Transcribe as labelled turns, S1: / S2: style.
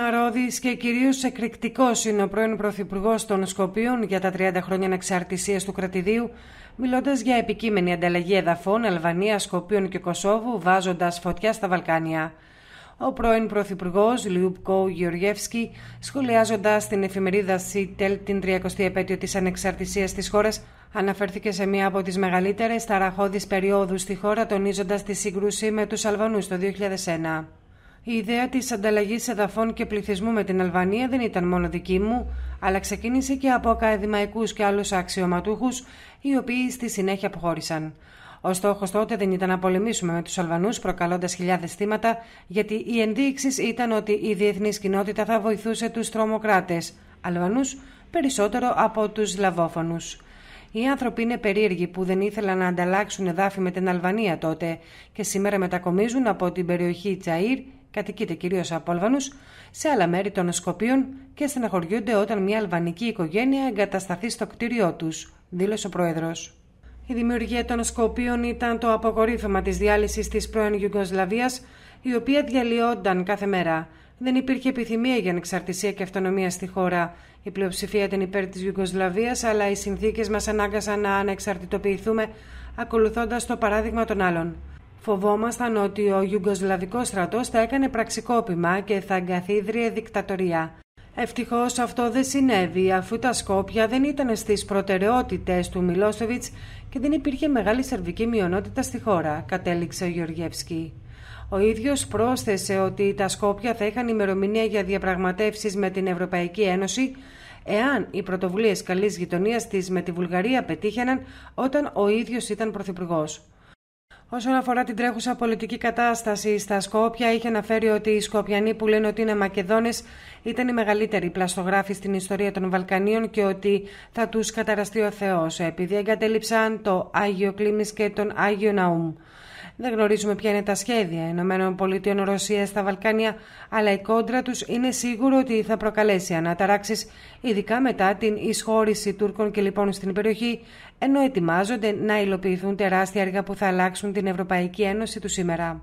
S1: Μαρόδης και κυρίως εκρηκτικός είναι ο πρώην Πρωθυπουργός των Σκοπίων για τα 30 χρόνια ανεξαρτησίας του κρατηδίου, μιλώντας για επικείμενη ανταλλαγή εδαφών Αλβανία, Σκοπίων και Κωσόβου, βάζοντας φωτιά στα Βαλκάνια. Ο πρώην Πρωθυπουργός Λιουπκό Γεωργεύσκη, σχολιάζοντας την εφημερίδα ΣΥΤΕΛ την 30η επέτειο της ανεξαρτησίας της χώρας, αναφέρθηκε σε μία από τις μεγαλύτερες ταραχώδεις περιόδους στη χώρα, τονίζοντας τη σύγκρουση με τους Αλβανούς το 2001. Η ιδέα της ανταλλαγής εδαφών και πληθυσμού με την Αλβανία δεν ήταν μόνο δική μου, αλλά ξεκίνησε και από ακαδημαϊκούς και άλλους αξιωματούχους, οι οποίοι στη συνέχεια αποχώρησαν. Ο στόχος τότε δεν ήταν να πολεμήσουμε με τους Αλβανούς, προκαλώντας χιλιάδες θύματα, γιατί οι ενδείξεις ήταν ότι η διεθνής κοινότητα θα βοηθούσε τους τρομοκράτες, Αλβανούς, περισσότερο από τους Λαβόφωνους. Οι άνθρωποι είναι περίεργοι που δεν ήθελαν να ανταλλάξουν εδάφη με την Αλβανία τότε και σήμερα μετακομίζουν από την περιοχή Τσαΐρ κατοικείται κυρίως από Αλβανούς, σε άλλα μέρη των Σκοπίων και στεναχωριούνται όταν μια αλβανική οικογένεια εγκατασταθεί στο κτίριό τους, δήλωσε ο Πρόεδρος. Η δημιουργία των Σκοπίων ήταν το αποκορύφωμα της διάλυσης της πρώην Ιουγκοσλαβίας, η οποία διαλυόταν κάθε μέρα. Δεν υπήρχε επιθυμία για ανεξαρτησία και αυτονομία στη χώρα. Η πλειοψηφία ήταν υπέρ της Ιουγκοσλαβίας, αλλά οι συνθήκες μας ανάγκασαν να ανεξαρτητοποιηθούμε ακολουθώντας το παράδειγμα των άλλων. Φοβόμασταν ότι ο Ιουγκοσλαβικός στρατός θα έκανε πραξικόπημα και θα εγκαθίδρυε δικτατορία. Ευτυχώς αυτό δεν συνέβη αφού τα Σκόπια δεν ήταν στις προτεραιότητες του Μιλόσεβιτ και δεν υπήρχε μεγάλη σερβική μειονότητα στη χώρα, κατέληξε ο Γεωργιεύσκη. Ο ίδιος πρόσθεσε ότι τα Σκόπια θα είχαν ημερομηνία για διαπραγματεύσεις με την Ευρωπαϊκή Ένωση εάν οι πρωτοβουλίες καλής γειτονίας της με τη Βουλγαρία πετύχαιναν όταν ο ίδιος ήταν πρωθυπουργός. Όσον αφορά την τρέχουσα πολιτική κατάσταση στα Σκόπια, είχε αναφέρει ότι οι Σκοπιανοί που λένε ότι είναι Μακεδόνες ήταν οι μεγαλύτεροι πλαστογράφοι στην ιστορία των Βαλκανίων και ότι θα τους καταραστεί ο Θεός, επειδή εγκατέλειψαν το Άγιο Κλίμη και τον Άγιο Ναούμ. Δεν γνωρίζουμε ποια είναι τα σχέδια Ηνωμένων Πολιτείων Ρωσία στα Βαλκάνια, αλλά η κόντρα τους είναι σίγουρο ότι θα προκαλέσει αναταράξεις, ειδικά μετά την εισχώρηση Τούρκων και λοιπόν στην περιοχή, ενώ ετοιμάζονται να υλοποιηθούν τεράστια έργα που θα αλλάξουν την Ευρωπαϊκή Ένωση του σήμερα.